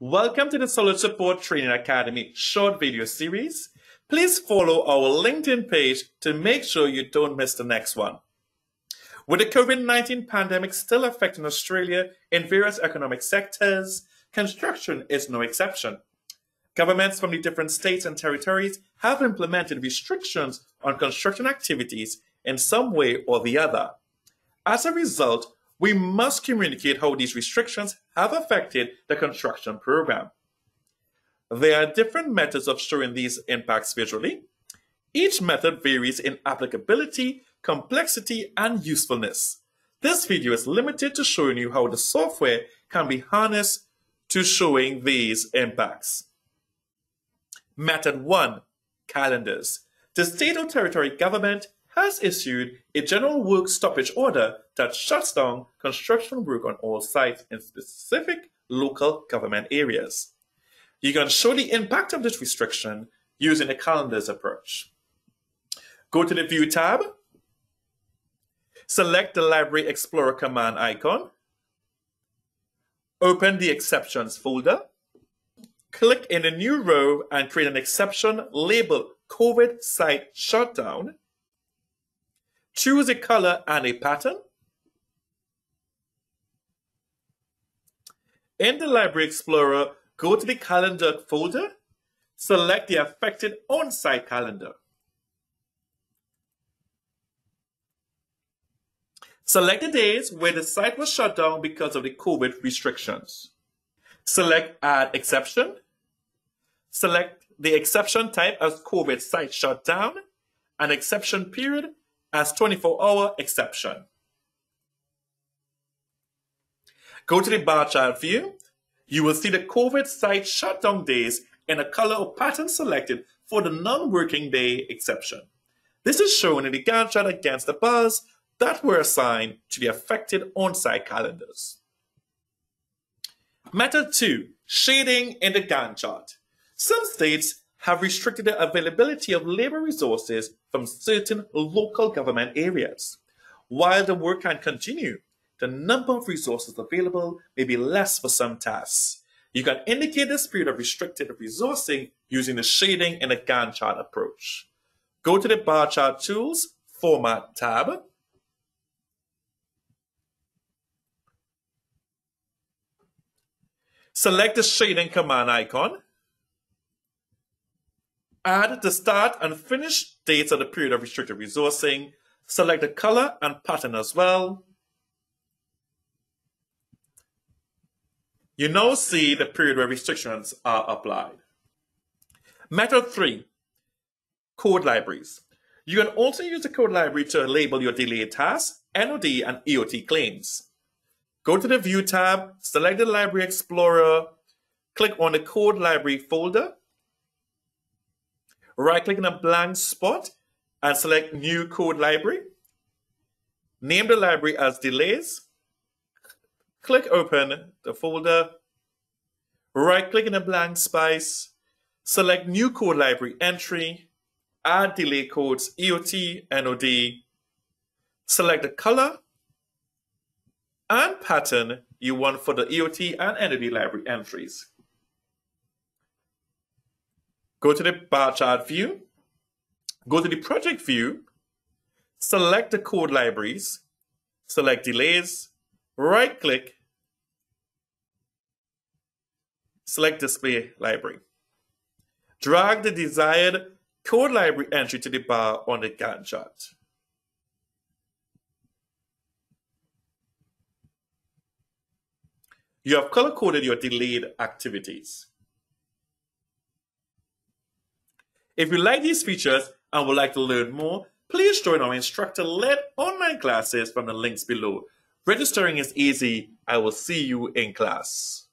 Welcome to the Solid Support Training Academy short video series. Please follow our LinkedIn page to make sure you don't miss the next one. With the COVID-19 pandemic still affecting Australia in various economic sectors, construction is no exception. Governments from the different states and territories have implemented restrictions on construction activities in some way or the other. As a result, we must communicate how these restrictions have affected the construction program. There are different methods of showing these impacts visually. Each method varies in applicability, complexity, and usefulness. This video is limited to showing you how the software can be harnessed to showing these impacts. Method 1. Calendars. The state or territory government has issued a general work stoppage order that shuts down construction work on all sites in specific local government areas. You can show the impact of this restriction using the calendars approach. Go to the View tab, select the Library Explorer command icon, open the Exceptions folder, click in the new row and create an exception labeled COVID Site Shutdown, Choose a color and a pattern. In the Library Explorer, go to the Calendar folder, select the affected on-site calendar. Select the days where the site was shut down because of the COVID restrictions. Select Add Exception. Select the exception type as COVID site shut down, and exception period as 24-hour exception. Go to the bar chart view. You will see the COVID site shutdown days in a color or pattern selected for the non-working day exception. This is shown in the Gantt chart against the bars that were assigned to the affected on-site calendars. Method 2. Shading in the Gantt chart. Some states have restricted the availability of labor resources from certain local government areas. While the work can continue, the number of resources available may be less for some tasks. You can indicate this period of restricted resourcing using the shading in the Gantt chart approach. Go to the bar chart tools, format tab, select the shading command icon, Add the start and finish dates of the period of restricted resourcing. Select the color and pattern as well. You now see the period where restrictions are applied. Method 3. Code libraries. You can also use the code library to label your delayed tasks, NOD, and EOT claims. Go to the View tab, select the Library Explorer, click on the Code Library folder, Right click in a blank spot and select New Code Library. Name the library as Delays. Click Open the folder. Right click in a blank space. Select New Code Library entry. Add delay codes EOT, NOD. Select the color and pattern you want for the EOT and NOD library entries. Go to the bar chart view, go to the project view, select the code libraries, select delays, right click, select display library. Drag the desired code library entry to the bar on the Gantt chart. You have color coded your delayed activities. If you like these features and would like to learn more, please join our instructor-led online classes from the links below. Registering is easy. I will see you in class.